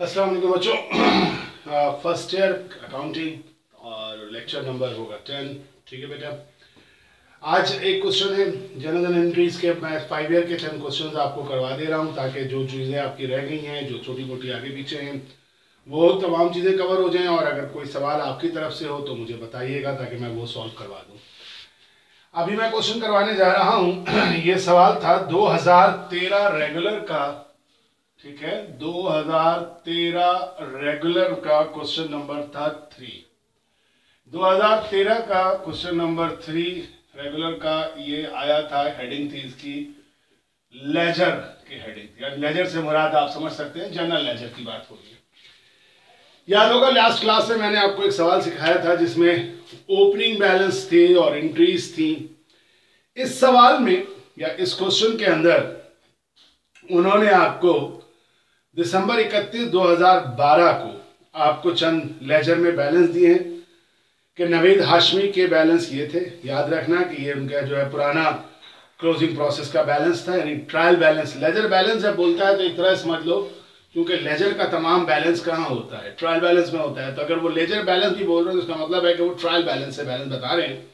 अस्सलाम वालेकुम बच्चों। फ़र्स्ट ईयर अकाउंटिंग और लेक्चर नंबर होगा टेन ठीक है बेटा? आज एक क्वेश्चन है जनरल एंट्रीज के, मैं फाइव ईयर के टेन क्वेश्चंस आपको करवा दे रहा हूँ ताकि जो चीज़ें आपकी रह गई हैं, जो छोटी मोटी आगे पीछे हैं, वो तमाम चीज़ें कवर हो जाएँ और अगर कोई सवाल आपकी तरफ़ से हो तो मुझे बताइएगा ताकि मैं वो सॉल्व करवा दूँ। अभी मैं क्वेश्चन करवाने जा रहा हूँ। ये सवाल था 2013 रेगुलर का ठीक है? 2013 रेगुलर का क्वेश्चन नंबर था थ्री 2013 का क्वेश्चन नंबर थ्री रेगुलर का ये आया था हेडिंग थी इसकी लेजर की हेडिंग थी। लेजर से मुराद आप समझ सकते हैं जनरल लेजर की बात हो रही है। याद होगा लास्ट क्लास में मैंने आपको एक सवाल सिखाया था जिसमें ओपनिंग बैलेंस थे और एंट्रीज थी। इस सवाल में या इस क्वेश्चन के अंदर उन्होंने आपको दिसंबर 31 2012 को आपको चंद लेजर में बैलेंस दिए हैं कि नवीद हाशमी के बैलेंस ये थे। याद रखना कि ये उनका जो है पुराना क्लोजिंग प्रोसेस का बैलेंस था, यानी ट्रायल बैलेंस। लेजर बैलेंस जब बोलता है तो एक तरह समझ लो, क्योंकि लेजर का तमाम बैलेंस कहाँ होता है? ट्रायल बैलेंस में होता है। तो अगर वो लेजर बैलेंस भी बोल रहे हैं तो उसका मतलब है कि वो ट्रायल बैलेंस से बैलेंस बता रहे हैं।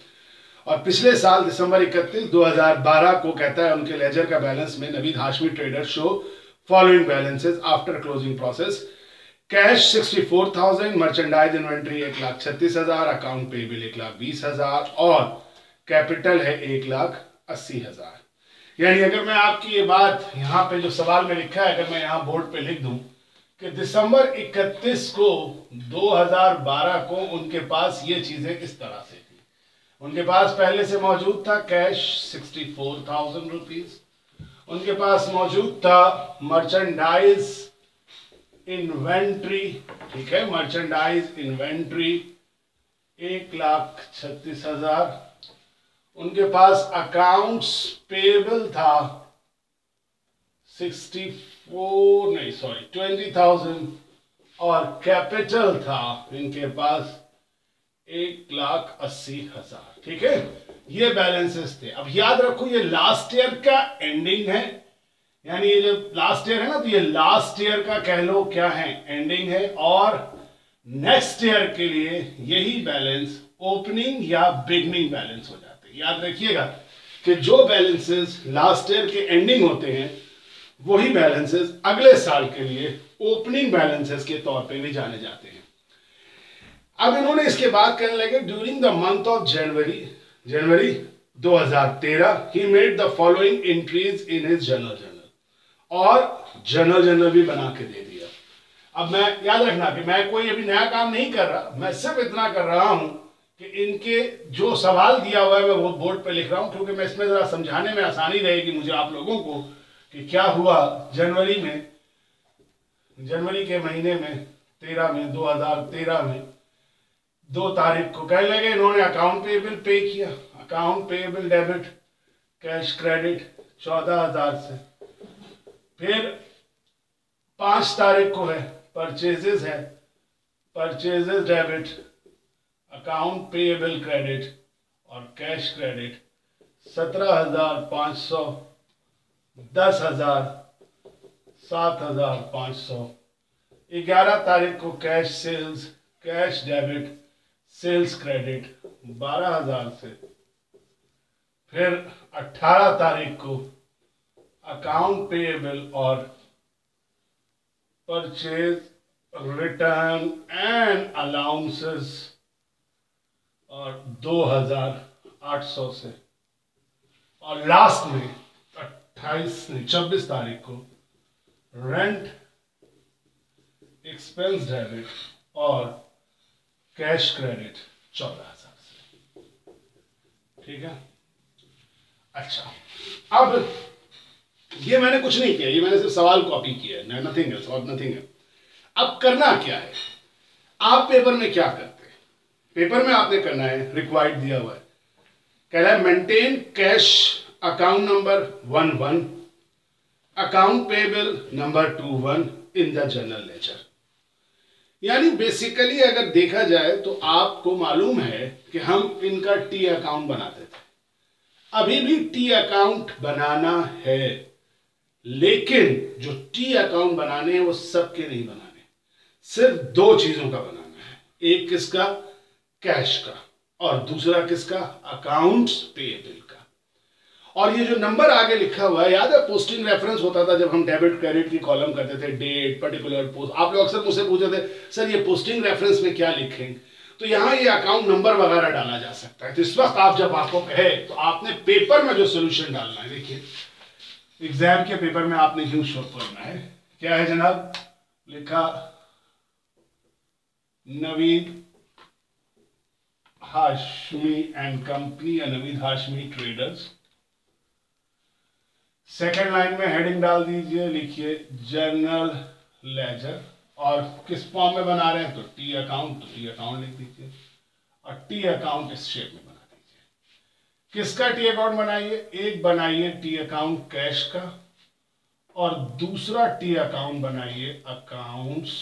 और पिछले साल दिसंबर इकतीस 2012 को कहता है उनके लेजर का बैलेंस में Naveed Hashmi trader show following balances after closing process cash 64,000 merchandise inventory एक लाख छत्तीस हज़ार अकाउंट पेबल एक लाख बीस हज़ार और कैपिटल है एक लाख अस्सी हज़ार। यानी अगर मैं आपकी ये बात यहाँ पे जो सवाल में लिखा है अगर मैं यहाँ बोर्ड पे लिख दूँ कि दिसंबर 31 को 2012 को उनके पास ये चीज़ें इस तरह से थी। उनके पास पहले से मौजूद था cash sixty four thousand rupees उनके पास मौजूद था मर्चेंडाइज इन्वेंट्री ठीक है मर्चेंडाइज इन्वेंट्री एक लाख छत्तीस हज़ार। उनके पास अकाउंट्स पेबल था सिक्सटी फोर नहीं सॉरी ट्वेंटी थाउज़ेंड और कैपिटल था इनके पास एक लाख अस्सी हज़ार। ठीक है? ये बैलेंसेस थे। अब याद रखो, ये लास्ट ईयर का एंडिंग है। यानी ये जो लास्ट ईयर है ना तो ये लास्ट ईयर का कह लो क्या है एंडिंग है। और नेक्स्ट ईयर के लिए यही बैलेंस ओपनिंग या बिगनिंग बैलेंस हो जाते है। याद रखिएगा कि जो बैलेंसेस लास्ट ईयर के एंडिंग होते हैं, वही बैलेंसेस अगले साल के लिए ओपनिंग बैलेंसेस के तौर पे भी जाने जाते हैं। अब इन्होंने इसके बाद कहने लगे during the month of January January 2013 he made the following entries in his general journal और जनरल जर्नल भी बना के दे दिया। अब मैं याद रखना कि मैं कोई अभी नया काम नहीं कर रहा, मैं सिर्फ़ इतना कर रहा हूँ कि इनके जो सवाल दिया हुआ है, मैं वो बोर्ड पे लिख रहा हूँ, क्योंकि मैं इसमें जरा समझाने में आसानी रहेगी मुझे आप लोगों को कि क्या हुआ जनवरी में, जनवरी के महीने में, तेरह में 2013 में दो तारीख को कह लगे इन्होंने अकाउंट पेबल पे किया। Account payable debit cash credit चौदह हज़ार से। फिर पाँच तारीख को है परचेजेस है। Purchases debit account payable credit और कैश क्रेडिट सत्रह हज़ार पाँच सौ, दस हज़ार, सात हज़ार पाँच सौ। ग्यारह तारीख को cash sales cash debit sales credit बारह हज़ार से। फिर अठारह तारीख को अकाउंट पेएबल और परचेज, रिटर्न एंड अलाउंसेस और दो हज़ार आठ सौ से। और लास्ट में, अट्ठाईस छब्बीस तारीख को रेंट एक्सपेंस डेबिट और कैश क्रेडिट चौदह हज़ार से ठीक है अच्छा अब ये मैंने कुछ नहीं किया ये मैंने सिर्फ़ सवाल कॉपी किया है नथिंग एल्स और नथिंग है अब करना क्या है आप पेपर में क्या करते हैं पेपर में आपने करना है रिक्वायर्ड दिया हुआ है कह रहा है maintain cash account number one one account payable number two one in the general ledger यानी बेसिकली अगर देखा जाए तो आपको मालूम है कि हम इनका टी अकाउंट बनाते थे। अभी भी टी अकाउंट बनाना है, लेकिन जो टी अकाउंट बनाने हैं वो सबके नहीं बनाने। सिर्फ़ दो चीज़ों का बनाना है। एक किसका? कैश का। और दूसरा किसका? अकाउंट्स पेएबल और ये जो नंबर आगे लिखा हुआ है, याद है पोस्टिंग रेफरेंस होता था जब हम डेबिट क्रेडिट की कॉलम करते थे डेट पर्टिकुलर पोस्ट आप लोग अक्सर मुझसे पूछे थे, सर, ये पोस्टिंग रेफरेंस में क्या लिखेंगे? तो यहाँ ये अकाउंट नंबर वगैरह डाला जा सकता है। तो इस वक्त आप जब आपको कहे तो आपने पेपर में जो सोल्यूशन डालना है, देखिए एग्ज़ाम के पेपर में आपने यूँ शो करना है। क्या है जनाब? लिखा, नवीन हाशमी एंड कंपनी या Naveen Hashmi traders second line में हेडिंग डाल दीजिए, लिखिए जर्नल लेजर और किस फॉर्म में बना रहे हैं तो टी अकाउंट तो टी अकाउंट लिख दीजिए और टी अकाउंट इस शेप में बना दीजिए। किसका टी अकाउंट बनाइए? एक बनाइए टी अकाउंट कैश का और दूसरा टी अकाउंट बनाइए अकाउंट्स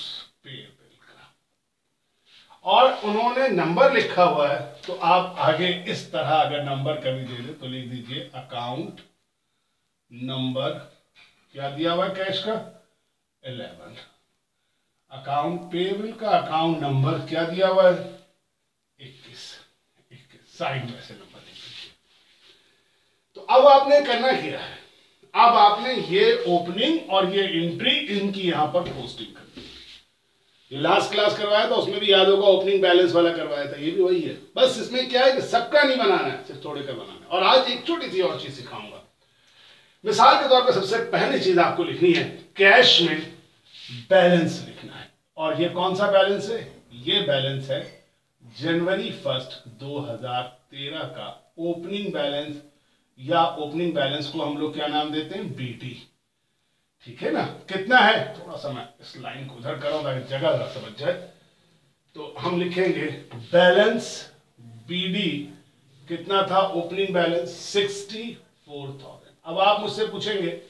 पेबल का। और उन्होंने नंबर लिखा हुआ है तो आप आगे इस तरह अगर नंबर कभी दे दे तो लिख दीजिए अकाउंट नंबर क्या दिया हुआ कैश का? इलेवन अकाउंट पेबल का अकाउंट नंबर क्या दिया हुआ है? इक्कीस. इक्कीस. साइड में से नंबर तो अब आपने करना क्या है? अब आपने ये ओपनिंग और ये एंट्री इनकी यहाँ पर पोस्टिंग कर दी। ये लास्ट क्लास करवाया था, उसमें भी याद होगा ओपनिंग बैलेंस वाला करवाया था, ये भी वही है। बस इसमें क्या है कि सबका नहीं बनाना है, सिर्फ़ थोड़े का बनाना है। और आज एक छोटी सी और चीज़ सिखाऊँगा। मिसाल के तौर पर सबसे पहली चीज़ आपको लिखनी है कैश में बैलेंस लिखना है। और ये कौन सा बैलेंस है? ये बैलेंस है जनवरी फ़र्स्ट 2013 का ओपनिंग बैलेंस या ओपनिंग बैलेंस को हम लोग क्या नाम देते हैं? बीटी ठीक है ना? कितना है? थोड़ा सा मैं इस लाइन को उधर करो ताकि जगह समझ जाए। तो हम लिखेंगे बैलेंस बीडी कितना था? Opening balance sixty four thousand अब आप मुझसे पूछेंगे,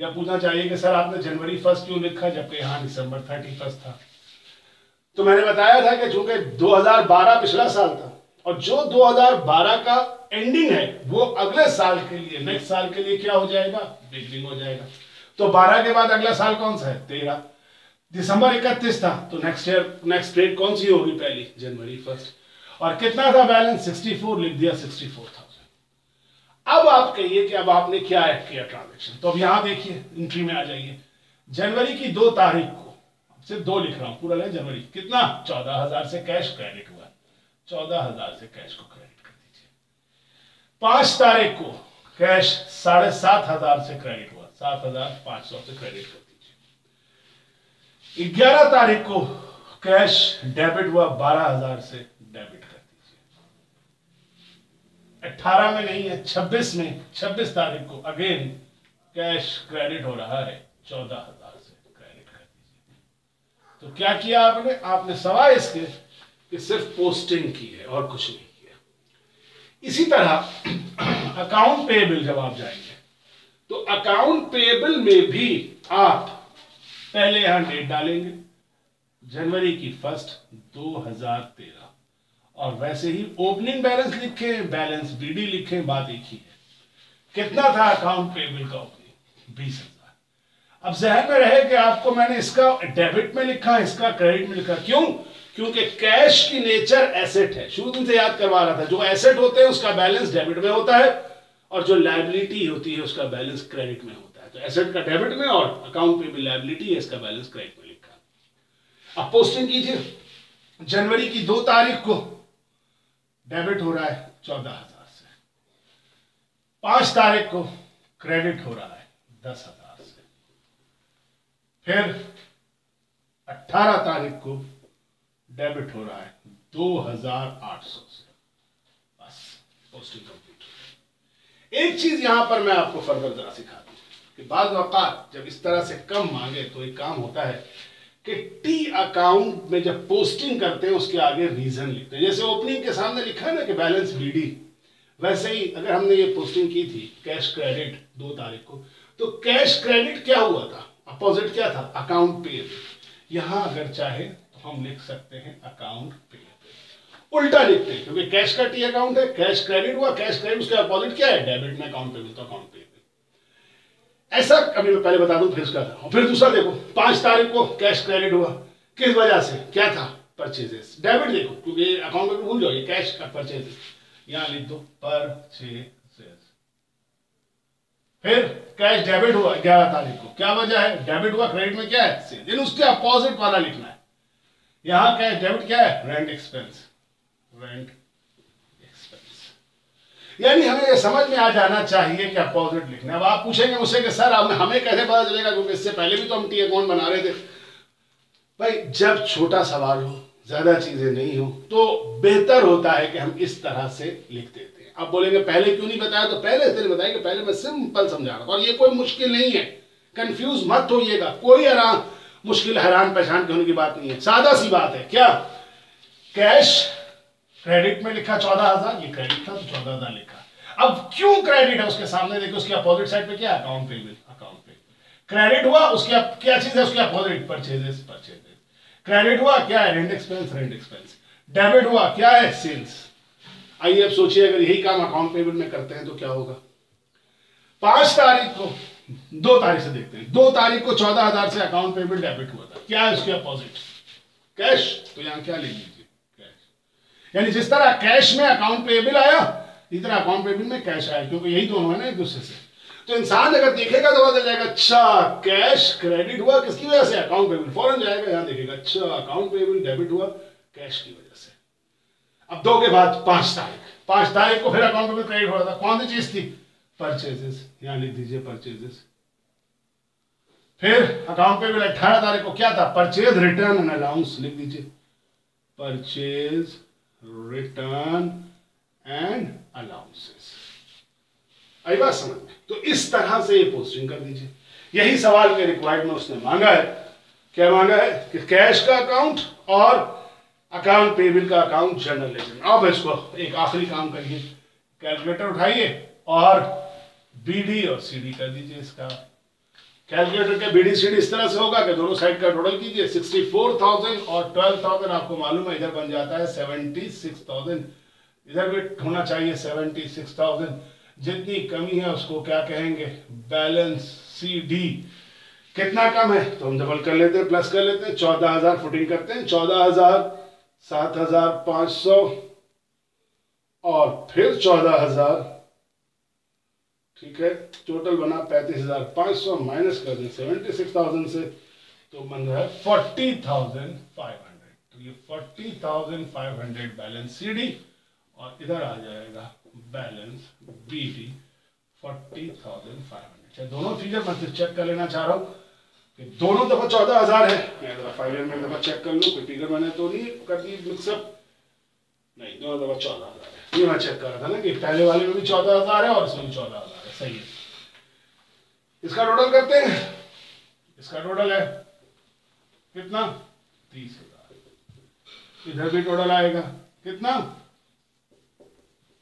या पूछना चाहिए कि सर, आपने जनवरी फ़र्स्ट क्यों लिखा, जबकि यहाँ दिसंबर थर्टी फ़र्स्ट था? तो मैंने बताया था कि चूँकि 2012 पिछला साल था, और जो 2012 का एंडिंग है, वो अगले साल के लिए नेक्स्ट साल के लिए क्या हो जाएगा? बिगनिंग हो जाएगा। तो 12 के बाद अगला साल कौन सा है? तेरह। दिसंबर इकतीस था तो नेक्स्ट ईयर नेक्स्ट डेट कौन सी होगी पहली? January first. और कितना था बैलेंस 64 लिख दिया 64 था। अब आप कहिए कि अब आपने क्या ऐड किया ट्रांजेक्शन तो अब यहाँ देखिए एंट्री में आ जाइए। जनवरी की दो तारीख को सिर्फ़ दो लिख रहा हूँ पूरा है जनवरी। कितना? चौदह हज़ार से कैश क्रेडिट हुआ। चौदह हज़ार से कैश को क्रेडिट कर दीजिए। पाँच तारीख को कैश साढ़े सात हज़ार से क्रेडिट हुआ। सात हज़ार पाँच सौ से क्रेडिट कर दीजिए। ग्यारह तारीख को कैश डेबिट हुआ बारह हज़ार से। डेबिट अट्ठारह में नहीं है, छब्बीस में, छब्बीस तारीख को अगेन कैश क्रेडिट हो रहा है, चौदह हज़ार से क्रेडिट कर दीजिए। तो क्या किया आपने? आपने सवाल इसके कि सिर्फ़ पोस्टिंग की है और कुछ नहीं किया। इसी तरह अकाउंट पेएबल जब आप जाएँगे तो अकाउंट पेएबल में भी आप पहले यहाँ डेट डालेंगे, जनवरी की फ़र्स्ट 2013 और वैसे ही ओपनिंग बैलेंस लिखे बैलेंस बीडी लिखे, बात एक ही है। कितना था अकाउंट पेबल का ओपनिंग बीस हज़ार। अब जहन में रहे कि आपको मैंने इसका डेबिट में लिखा, इसका क्रेडिट में लिखा। क्यों? क्योंकि कैश की नेचर एसेट है। शुरू दिन से याद करवा रहा था, जो एसेट होते हैं, उसका बैलेंस डेबिट में होता है और जो लाइबिलिटी होती है, उसका बैलेंस क्रेडिट में होता है। तो एसेट का डेबिट में और अकाउंट पे भी लाइबिलिटी है, इसका बैलेंस क्रेडिट में लिखा। अब पोस्टिंग कीजिए। जनवरी की दो तारीख को डेबिट हो रहा है चौदह हज़ार से। पाँच तारीख को क्रेडिट हो रहा है दस हज़ार से। फिर अट्ठारह तारीख को डेबिट हो रहा है दो हज़ार आठ सौ से। बस पोस्टिंग कंप्लीट एक चीज़ यहाँ पर मैं आपको फर्दर जरा सिखा दूँ कि बाद जब इस तरह से कम मांगे तो एक काम होता है कि टी अकाउंट में जब पोस्टिंग करते हैं, उसके आगे रीजन लिखते हैं। जैसे ओपनिंग के सामने लिखा है ना कि बैलेंस बीडी वैसे ही अगर हमने ये पोस्टिंग की थी कैश क्रेडिट दो तारीख को तो कैश क्रेडिट क्या हुआ था? अपोजिट क्या था? अकाउंट पे यहाँ अगर चाहे तो हम लिख सकते हैं अकाउंट पे उल्टा लिखते हैं, क्योंकि कैश का टी अकाउंट है कैश क्रेडिट हुआ कैश क्रेडिट उसका अपोजिट क्या है? डेबिट में अकाउंट पे तो अकाउंट पे ऐसा अभी मैं पहले बता दूँ, फिर उसका फिर दूसरा देखो, पाँच तारीख को कैश क्रेडिट हुआ। किस वजह से? क्या था? परचेजेस डेबिट देखो, क्योंकि अकाउंट में भूल जाओ, ये कैश का परचेजेस यहाँ लिख दो परचेजेस फिर कैश डेबिट हुआ ग्यारह तारीख को। क्या वजह है? डेबिट हुआ क्रेडिट में क्या है? सेल उसके अपोजिट वाला लिखना है। यहाँ कैश डेबिट क्या है? रेंट एक्सपेंस रेंट यानी हमें ये समझ में आ जाना चाहिए कि अपोजिट लिखना अब आप पूछेंगे मुझसे कि, सर, हमें कैसे पता चलेगा? क्योंकि इससे पहले भी तो हम टी अकाउंट बना रहे थे? भाई, जब छोटा सवाल हो, ज़्यादा चीज़ें नहीं हो तो बेहतर होता है कि हम इस तरह से लिख देते हैं। अब बोलेंगे, पहले क्यों नहीं बताया? तो पहले इसलिए बताया कि पहले मैं सिंपल समझा रहा और ये कोई मुश्किल नहीं है। कंफ्यूज मत होइएगा। कोई आराम, मुश्किल हैरान पहचान के होने की बात नहीं है। सादा सी बात है। क्या? कैश क्रेडिट में लिखा चौदह हज़ार, ये क्रेडिट था तो चौदह हज़ार लिखा। अब क्यों क्रेडिट है उसके सामने? देखो उसके अपोजिट साइड पे क्या अकाउंट पेबल अकाउंट पे क्रेडिट हुआ, उसके क्या चीज़ है? उसके अपोजिट परचेजेस परचेजेस क्रेडिट हुआ, क्या है? Rent expense rent expense debit हुआ, क्या है? सेल्स आइए, अब सोचिए, अगर यही काम अकाउंट पेबल में करते हैं तो क्या होगा? पाँच तारीख को, दो तारीख से देखते हैं। दो तारीख को चौदह हज़ार से अकाउंट पेबल डेबिट हुआ था। क्या है उसके अपोजिट कैश तो यहाँ क्या ले लीजिए? यानी जिस तरह कैश में अकाउंट पेबल आया इस तरह अकाउंट पेबल में कैश आया, क्योंकि यही दोनों है ना एक दूसरे से। तो इंसान अगर देखेगा तो पता जाएगा अच्छा कैश क्रेडिट हुआ किसकी वजह से? अकाउंट पेबल फ़ौरन जाएगा। यहाँ देखेगा अच्छा अकाउंट पेबल डेबिट हुआ कैश की वजह से। अब दो के बाद पाँच तारीख। पाँच तारीख को फिर अकाउंट पेबल क्रेडिट हो रहा था। कौन सी चीज़ थी? परचेजेस यहाँ लिख दीजिए परचेजेस फिर अकाउंट पेबल अठारह तारीख को क्या था? परचेज रिटर्न एंड अलाउंस लिख दीजिए। परचेज रिटर्न एंड अलाउंसेस आई बात समझ में? तो इस तरह से ये पोस्टिंग कर दीजिए। यही सवाल के रिक्वायर्ड में उसने मांगा है। क्या मांगा है? कि कैश का अकाउंट और अकाउंट पेबल का अकाउंट जनरल लेजर अब इसको एक आखिरी काम करिए। कैलकुलेटर उठाइए और बीडी और सीडी कर दीजिए इसका। कैलकुलेटर के बीडी सीडी इस तरह से होगा कि दोनों साइड का टोटल कीजिए 64,000 और 12,000 आपको मालूम है इधर बन जाता है 76,000 इधर भी होना चाहिए 76,000 जितनी कमी है उसको क्या कहेंगे? बैलेंस सी डी कितना कम है? तो हम डबल कर लेते हैं प्लस कर लेते हैं चौदह हज़ार फुटिंग करते हैं चौदह हज़ार सात और फिर चौदह ठीक है? टोटल बना पैंतीस हज़ार पाँच सौ माइनस कर दें सेवेंटी सिक्स थाउज़ेंड से तो बन रहा है फोर्टी थाउज़ेंड फाइव हंड्रेड। तो ये forty thousand five hundred balance C D और इधर आ जाएगा balance B D forty thousand five hundred. चाहे दोनों फिगर मैं फिर चेक कर लेना चाह रहा हूँ कि दोनों दफ़ा चौदह हज़ार है। मैं फाइव में दफ़ा चेक कर लूँ, कोई फिगर मैंने तो नहीं कर दी मिक्सअप नहीं, दोनों दफ़ा चौदह हज़ार है। ये मैं चेक कर रहा था ना कि पहले वाले में भी चौदह हज़ार है और इसमें भी चौदह हज़ार सही है। इसका टोटल करते हैं। इसका टोटल है कितना? तीस हज़ार। इधर भी टोटल आएगा। कितना?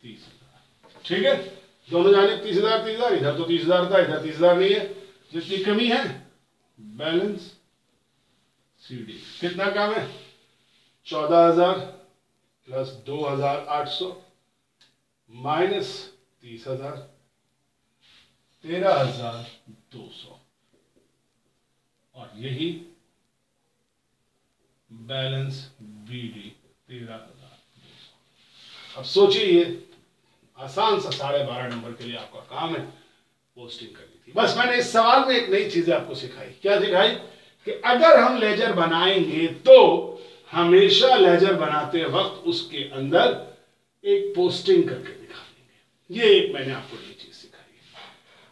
तीस हज़ार। ठीक है? दोनों जाने तीस हज़ार तीस हज़ार। इधर तो तीस हज़ार था इधर तीस हज़ार नहीं है। जितनी कमी है बैलेंस सी डी कितना काम है? चौदह हज़ार प्लस दो हज़ार आठ सौ। माइनस तीस हज़ार। तेरह हज़ार दो सौ। और यही बैलेंस बी डी तेरह हज़ार दो सौ। अब सोचिए ये, आसान सा साढ़े बारह नंबर के लिए आपका काम है पोस्टिंग करनी थी। बस मैंने इस सवाल में एक नई चीज़ आपको सिखाई। क्या सिखाई कि अगर हम लेजर बनाएँगे तो हमेशा लेजर बनाते वक्त उसके अंदर एक पोस्टिंग करके दिखा देंगे। ये एक मैंने आपको चीज़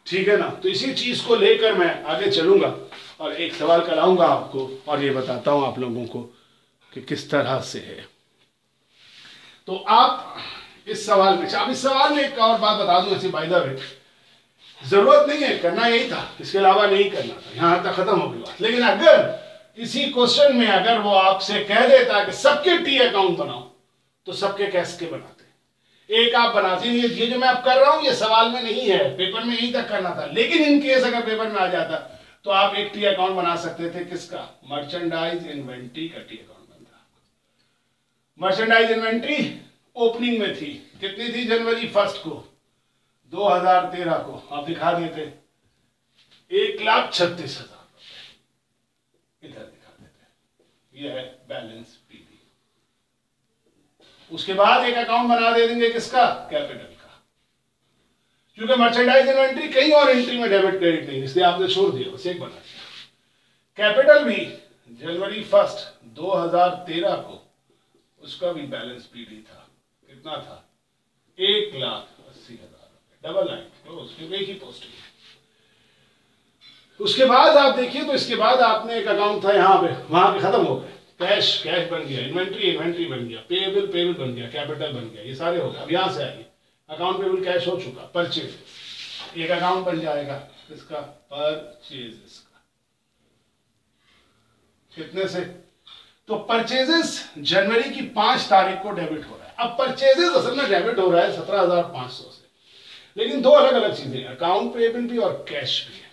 ठीक है ना? तो इसी चीज़ को लेकर मैं आगे चलूँगा और एक सवाल कराऊँगा आपको और ये बताता हूँ आप लोगों को कि किस तरह से है। तो आप इस सवाल में, अब इस सवाल में एक और बात बता दूँ, ऐसी बाइदा वे ज़रूरत नहीं है, करना यही था, इसके अलावा नहीं करना था, यहाँ तक खत्म हो बात। लेकिन अगर इसी क्वेश्चन में अगर वो आपसे कह देता कि सबके टी अकाउंट बनाओ तो सबके कैसे बनाते एक आप बनाते नहीं, ये जो मैं आप कर रहा हूँ, ये सवाल में नहीं है। पेपर में यहीं तक करना था। लेकिन इन केस अगर पेपर में आ जाता तो आप एक टी अकाउंट बना सकते थे। किसका? मर्चेंडाइज इन्वेंट्री का टी अकाउंट बनता मर्चेंडाइज इन्वेंट्री ओपनिंग में थी। कितनी थी जनवरी फ़र्स्ट को? 2013 को। आप दिखा देते। एक लाख छत्तीस हज़ार इधर दिखा देते। ये है बैलेंस। उसके बाद एक अकाउंट बना दे देंगे किसका? कैपिटल का। क्योंकि मर्चेंडाइज इन्वेंट्री कहीं और एंट्री में डेबिट क्रेडिट नहीं, इसलिए आपने छोड़ दिया, बस एक बना दिया। कैपिटल भी जनवरी फ़र्स्ट 2013 को उसका भी बैलेंस पीडी था। कितना था? एक लाख अस्सी हज़ार डबल लाइन क्लोज क्योंकि एक ही पोस्टिंग उसके बाद आप देखिए तो इसके बाद आपने एक अकाउंट था यहाँ पे, वहाँ पे खत्म हो गए कैश कैश बन गया, इन्वेंट्री इन्वेंट्री बन गया पेबल पेबल बन गया, कैपिटल बन गया, ये सारे हो गए। अब यहाँ से आइए। अकाउंट पेबल कैश हो चुका, परचेज। एक अकाउंट बन जाएगा इसका परचेज इसका कितने से? तो परचेजेस जनवरी की पाँच तारीख को डेबिट हो रहा है। अब परचेजेस असल में डेबिट हो रहा है सत्रह हज़ार पाँच सौ से। लेकिन दो अलग अलग चीज़ें अकाउंट पेबल भी और कैश भी है।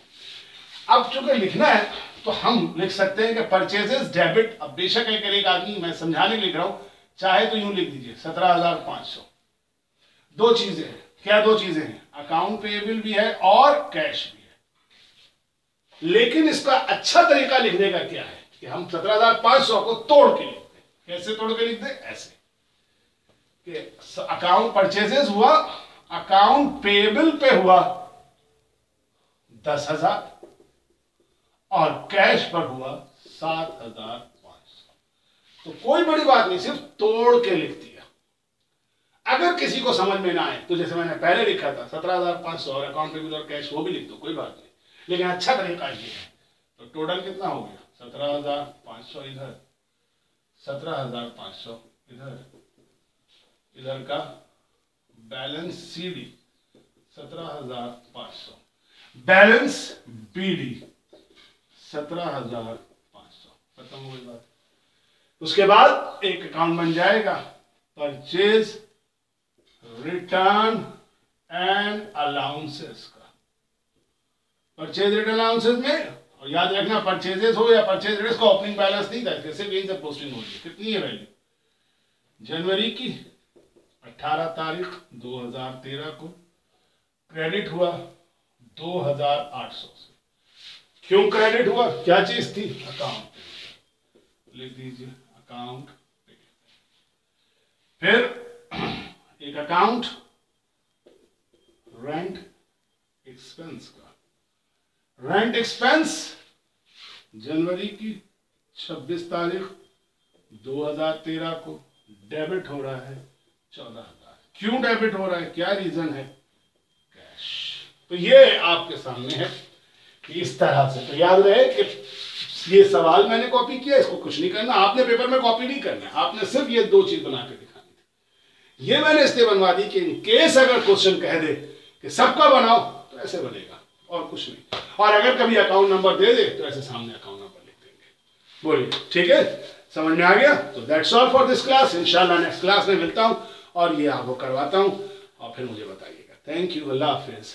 अब चूँकि लिखना है तो हम लिख सकते हैं कि परचेजेस डेबिट अब बेशक है एक आदमी मैं समझाने लिख रहा हूँ, चाहे तो यूँ लिख दीजिए, सत्रह हज़ार पाँच सौ। दो चीज़ें हैं। क्या दो चीज़ें हैं? अकाउंट पेबल भी है और कैश भी है। लेकिन इसका अच्छा तरीका लिखने का क्या है? कि हम सत्रह हज़ार पाँच सौ को तोड़ के लिखते हैं कैसे तोड़ के लिखते ऐसे। कि अकाउंट परचेजेस हुआ, अकाउंट पेबल पे हुआ, दस हज़ार। और कैश पर हुआ सात हज़ार पाँच सौ। तो कोई बड़ी बात नहीं, सिर्फ़ तोड़ के लिख दिया। अगर किसी को समझ में ना आए तो जैसे मैंने पहले लिखा था, सत्रह हज़ार पाँच सौ और अकाउंट पेबल और कैश वो भी लिख दो, कोई बात नहीं। लेकिन अच्छा तरीका ये है। तो टोटल कितना हो गया? सत्रह हज़ार पाँच सौ इधर, सत्रह हज़ार पाँच सौ इधर। इधर का बैलेंस सी डी सत्रह हज़ार पाँच सौ। बैलेंस बी डी सत्रह हज़ार पाँच सौ। खत्म हो गई बात। उसके बाद एक अकाउंट बन जाएगा। परचेज रिटर्न एंड अलाउंसेस का। परचेज रिटर्न अलाउंसेस में और याद रखना परचेजेस हो या परचेज रेट्स का ओपनिंग बैलेंस नहीं था कैसे भी से पोस्टिंग हो रही कितनी है वैल्यू जनवरी की 18 तारीख 2013 को क्रेडिट हुआ 2800 से। क्यों क्रेडिट हुआ? क्या चीज़ थी? अकाउंट लिख दीजिए अकाउंट फिर एक अकाउंट रेंट एक्सपेंस का। रेंट एक्सपेंस जनवरी की 26 तारीख 2013 को डेबिट हो रहा है चौदह हज़ार। क्यों डेबिट हो रहा है? क्या रीजन है? कैश तो ये आपके सामने है। इस तरह से। तो याद रहे कि ये सवाल मैंने कॉपी किया, इसको कुछ नहीं करना। आपने पेपर में कॉपी नहीं करना। आपने सिर्फ़ ये दो चीज़ बना के दिखानी थी। ये मैंने इसलिए बनवा दी कि इन केस अगर क्वेश्चन कह दे कि सबका बनाओ तो ऐसे बनेगा, और कुछ नहीं। और अगर कभी अकाउंट नंबर दे दे तो ऐसे सामने अकाउंट नंबर लिख देंगे। बोलिए, ठीक है? समझ में आ गया? तो that's all for this class इंशाल्लाह नेक्स्ट क्लास में मिलता हूँ, और ये आपको करवाता हूँ, और फिर मुझे बताइएगा। थैंक यू अल्लाह हाफिज़।